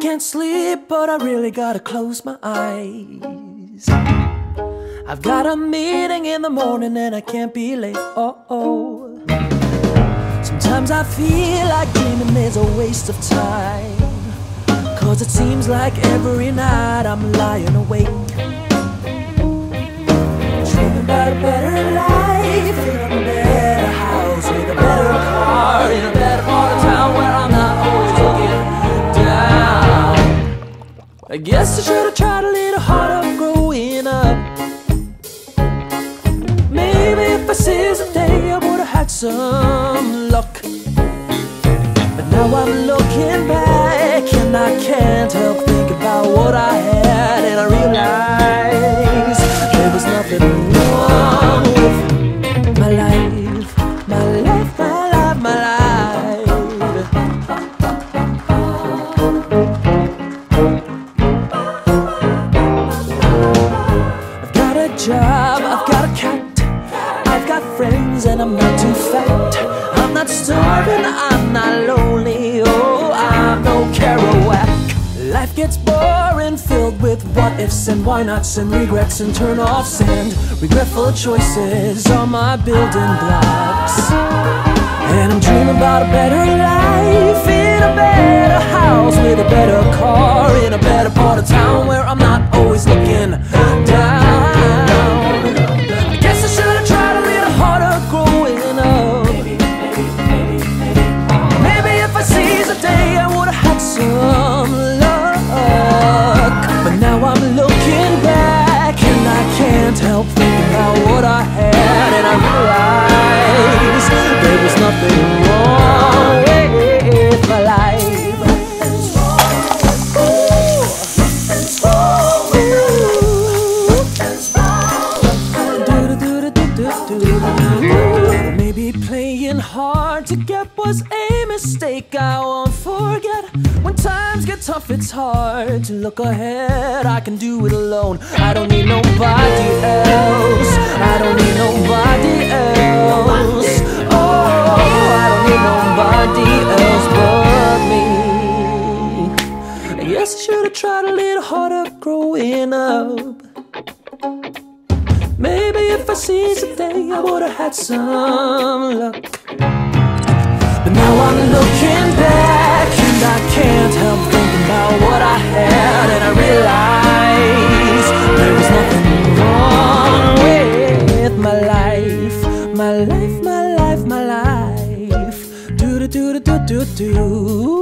can't sleep, but I really gotta close my eyes. I've got a meeting in the morning and I can't be late. Oh, oh. Sometimes I feel like dreaming is a waste of time. Cause it seems like every night I'm lying awake. Dreaming about a better I guess I should've tried a little harder growing up. Maybe if I seized the day, I would've had some luck. But now I'm looking back and I can't friends, and I'm not too fat. I'm not starving, I'm not lonely, oh, I'm no Kerouac. Life gets boring, filled with what ifs and why nots and regrets and turn offs and regretful choices are my building blocks. And I'm dreaming about a better life in a better house with a better car in a better part of town where I'm not always looking hard to get was a mistake I won't forget. When times get tough, it's hard to look ahead. I can do it alone. I don't need nobody else. I don't need nobody else. Oh, I don't need nobody else but me. I should have tried a little harder growing up. Maybe if I seized the day, I would have had some luck. Now I'm looking back and I can't help thinking about what I had and I realize there was nothing wrong with my life, my life, my life, my life. Do do do do do do.